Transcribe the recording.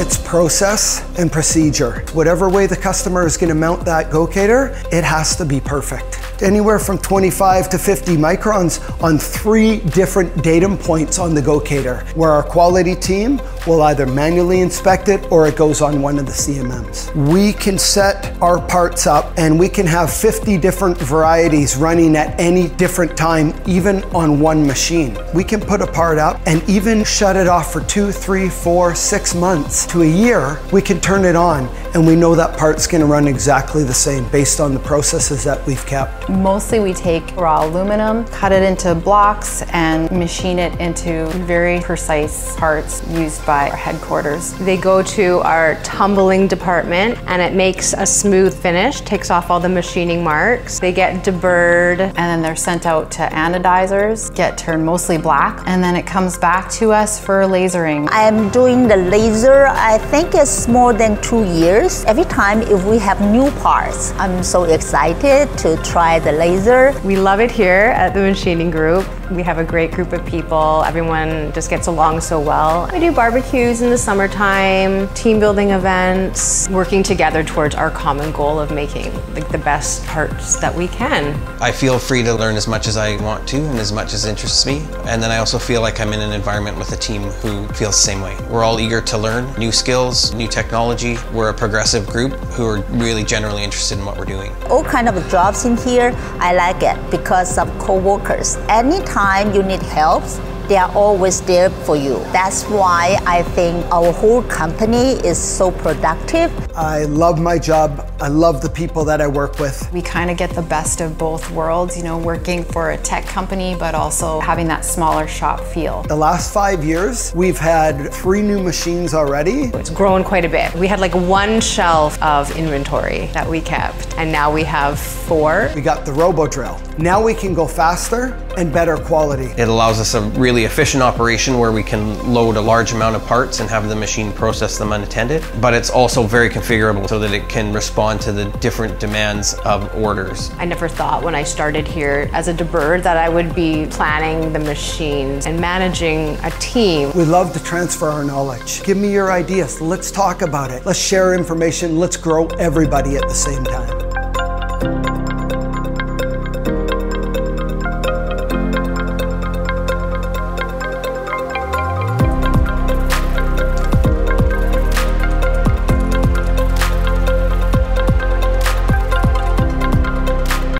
It's process and procedure. Whatever way the customer is gonna mount that Gocator, it has to be perfect. Anywhere from 25 to 50 microns on three different datum points on the Gocator, where our quality team will either manually inspect it or it goes on one of the CMMs. We can set our parts up and we can have 50 different varieties running at any different time, even on one machine. We can put a part up and even shut it off for two, three, four, six months to a year. We can turn it on and we know that part's gonna run exactly the same based on the processes that we've kept. Mostly we take raw aluminum, cut it into blocks and machine it into very precise parts used by our headquarters. They go to our tumbling department and it makes a smooth finish, takes off all the machining marks. They get deburred. And then they're sent out to anodizers, get turned mostly black, and then it comes back to us for lasering. I'm doing the laser, I think it's more than two years. Every time if we have new parts, I'm so excited to try the laser. We love it here at the machining group. We have a great group of people. Everyone just gets along so well. We do barbecues in the summertime, team building events, working together towards our common goal of making like the best parts that we can. I feel free to learn as much as I want to and as much as interests me. And then I also feel like I'm in an environment with a team who feels the same way. We're all eager to learn new skills, new technology. We're a progressive group who are really generally interested in what we're doing. All kind of jobs in here, I like it because of co-workers. Anytime you need help, they are always there for you. That's why I think our whole company is so productive. I love my job. I love the people that I work with. We kind of get the best of both worlds, you know, working for a tech company, but also having that smaller shop feel. The last five years, we've had three new machines already. It's grown quite a bit. We had like one shelf of inventory that we kept, and now we have four. We got the Robo Drill. Now we can go faster and better quality. It allows us a really efficient operation where we can load a large amount of parts and have the machine process them unattended, but it's also very configurable so that it can respond to the different demands of orders. I never thought when I started here as a deburred that I would be planning the machines and managing a team. We love to transfer our knowledge. Give me your ideas. Let's talk about it. Let's share information. Let's grow everybody at the same time.